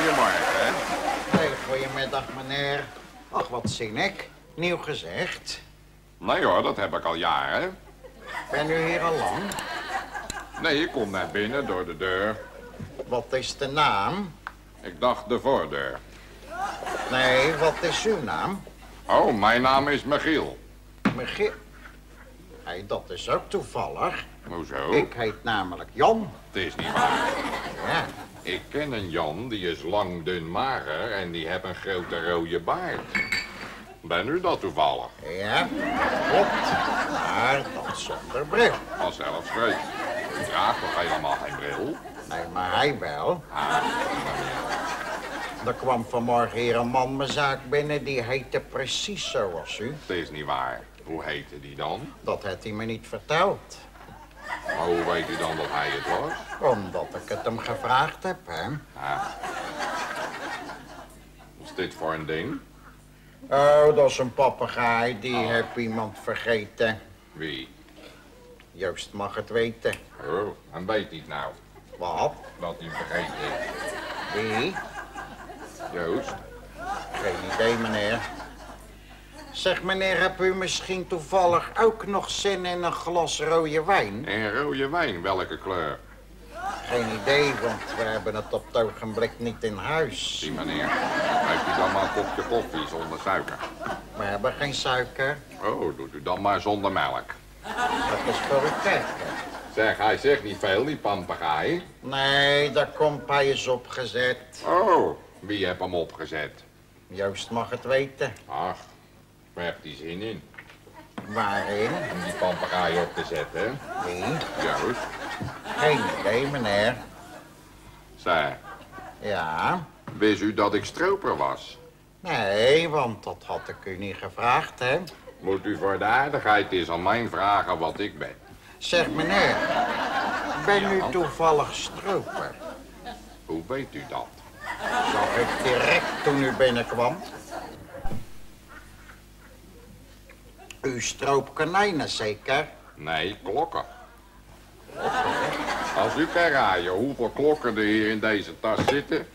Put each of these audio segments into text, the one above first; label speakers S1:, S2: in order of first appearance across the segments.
S1: goedemorgen.
S2: Hey, goedemiddag, meneer. Ach, wat zin ik. Nieuw gezegd.
S1: Nee hoor, dat heb ik al jaren.
S2: Ben u hier al lang?
S1: Nee, ik kom net binnen door de deur.
S2: Wat is de naam?
S1: Ik dacht de voordeur.
S2: Nee, wat is uw naam?
S1: Oh, mijn naam is Michiel.
S2: Michiel. Hey, dat is ook toevallig.
S1: Hoezo?
S2: Ik heet namelijk Jan.
S1: Het is niet waar.
S2: Ja.
S1: Ik ken een Jan, die is lang, dun, mager en die heeft een grote rode baard. Ben u dat toevallig?
S2: Ja, klopt. Maar dat zonder bril.
S1: Vanzelf spreekt. U draagt toch helemaal geen bril?
S2: Nee, maar hij wel.
S1: Ah,
S2: Er kwam vanmorgen hier een man mijn zaak binnen, die heette precies zoals u.
S1: het is niet waar. Hoe heette die dan?
S2: Dat heeft hij me niet verteld.
S1: Maar hoe weet u dan dat hij het was?
S2: Omdat ik het hem gevraagd heb, hè.
S1: Ah. Wat is dit voor een ding?
S2: Oh, dat is een papegaai, die heb iemand vergeten.
S1: Wie?
S2: Joost mag het weten.
S1: Oh, en weet niet nou
S2: Wat?
S1: dat hij vergeten is.
S2: Wie?
S1: Joost?
S2: Geen idee, meneer. Zeg, meneer, hebt u misschien toevallig ook nog zin in een glas rode wijn?
S1: En rode wijn, welke kleur?
S2: Geen idee, want we hebben het op het ogenblik niet in huis.
S1: Die meneer. Heeft u dan maar een kopje koffie zonder suiker?
S2: We hebben geen suiker.
S1: Oh, doet u dan maar zonder melk.
S2: Dat is voor u kijken.
S1: Zeg, hij zegt niet veel, die papegaai.
S2: Nee, daar komt hij is opgezet.
S1: Oh, wie heeft hem opgezet?
S2: Joost mag het weten.
S1: Ach, waar heeft hij zin in?
S2: Waarin?
S1: Om die papegaai op te zetten,
S2: Wie?
S1: Joost.
S2: Geen idee, meneer.
S1: Zeg,
S2: Ja?
S1: wist u dat ik stroper was?
S2: Nee, want dat had ik u niet gevraagd, hè?
S1: Moet u voor de aardigheid eens aan mij vragen wat ik ben.
S2: Zeg, meneer. Ben u toevallig stroper?
S1: Hoe weet u dat?
S2: Zag ik direct toen u binnenkwam. U stroopt konijnen, zeker?
S1: Nee, klokken. Als u kan raaien hoeveel klokken er hier in deze tas zitten,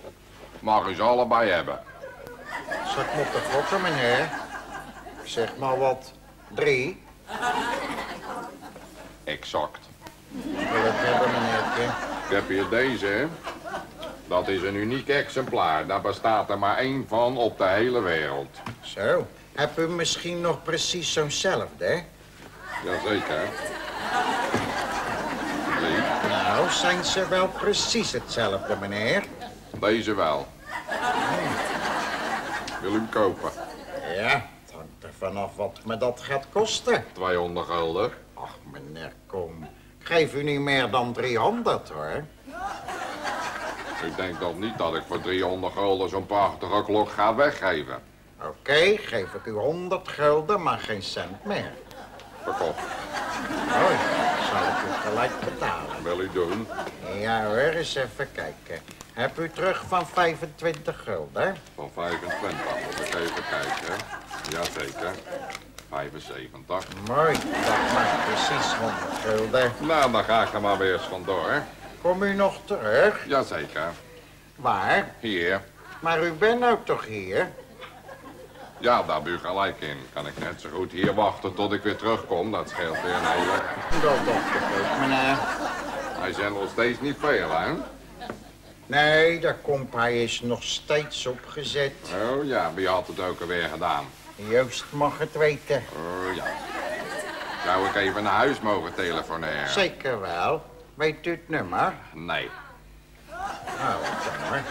S1: mag u ze allebei hebben.
S2: Zal ik moeten gokken, meneer? Zeg maar wat. Drie?
S1: Exact.
S2: Wil het hebben, meneertje?
S1: Ik heb hier deze, hè. Dat is een uniek exemplaar. Daar bestaat er maar één van op de hele wereld.
S2: Zo. Heb u misschien nog precies zo'nzelfde, hè?
S1: Jazeker. Nee,
S2: Nou, zijn ze wel precies hetzelfde, meneer?
S1: deze wel. Wil u hem kopen?
S2: Ja, het hangt er vanaf wat me dat gaat kosten.
S1: 200 gulden.
S2: Ach, meneer, kom. Ik geef u niet meer dan 300, hoor.
S1: U denkt toch niet dat ik voor 300 gulden zo'n prachtige klok ga weggeven?
S2: Oké, geef ik u 100 gulden, maar geen cent meer.
S1: Verkocht.
S2: Hoi, zal ik u gelijk betalen.
S1: Wil u doen?
S2: Ja hoor, eens even kijken. Heb u terug van 25 gulden?
S1: Van 25 moet ik even kijken. Jazeker. 75.
S2: Mooi, dat maakt precies 100 gulden.
S1: Nou, dan ga ik er maar weer eens vandoor.
S2: Kom u nog terug?
S1: Jazeker.
S2: Waar?
S1: Hier.
S2: Maar u bent nou toch hier?
S1: Ja, daar heb u gelijk in. Kan ik net zo goed hier wachten tot ik weer terugkom. Dat scheelt weer een hele...
S2: Dat dacht ik ook, meneer.
S1: Hij zijn nog steeds niet veel, hè?
S2: Nee, daar komt hij is nog steeds opgezet.
S1: Oh ja, wie had het ook alweer gedaan?
S2: Joost mag het weten.
S1: Oh ja. Zou ik even naar huis mogen telefoneren?
S2: Zeker wel. Weet u het nummer?
S1: Nee,
S2: Nou, jammer.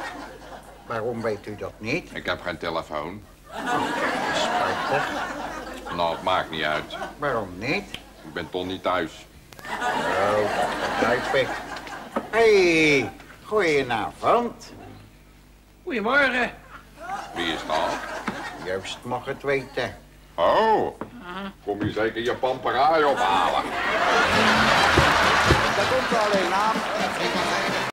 S2: Waarom weet u dat niet?
S1: ik heb geen telefoon.
S2: Spijtig.
S1: Nou, het maakt niet uit.
S2: Waarom niet?
S1: Ik ben toch niet thuis.
S2: Oh, dat begrijp ik. Hé, hey, goedenavond.
S3: Goedemorgen.
S1: Wie is dat?
S2: Joost mag het weten.
S1: Oh, kom je zeker je pamperaai ophalen?
S4: Daar komt ze alleen aan.